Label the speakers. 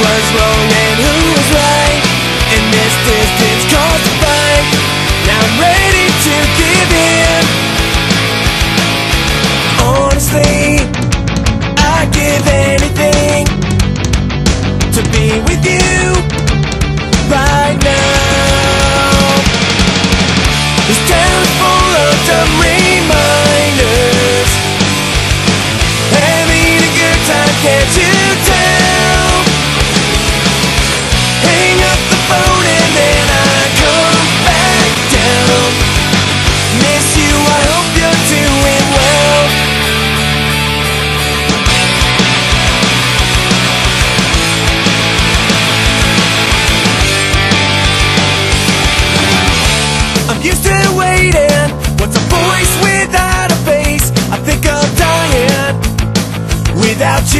Speaker 1: was wrong and who was right. In this distance caused a fight. Now I'm ready to give in. without you.